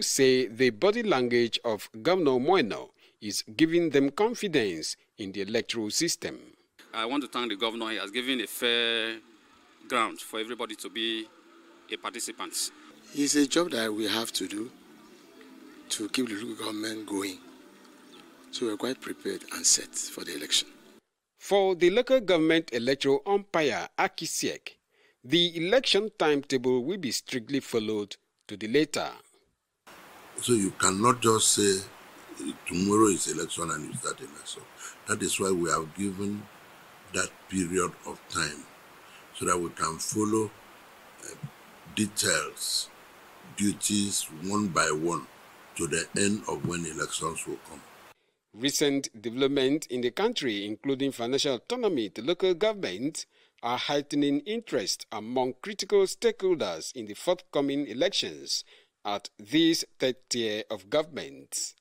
say the body language of Governor Umo Eno is giving them confidence in the electoral system. I want to thank the governor. He has given a fair ground for everybody to be a participant. It's a job that we have to do to keep the local government going. So we're quite prepared and set for the election. For the local government electoral umpire AKISIEC, the election timetable will be strictly followed to the letter. So you cannot just say tomorrow is election and you start election. That is why we have given that period of time so that we can follow uh, details, duties one by one to the end of when elections will come. Recent development in the country, including financial autonomy to local government, are heightening interest among critical stakeholders in the forthcoming elections at this third tier of government.